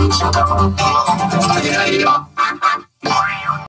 Yeah, yeah.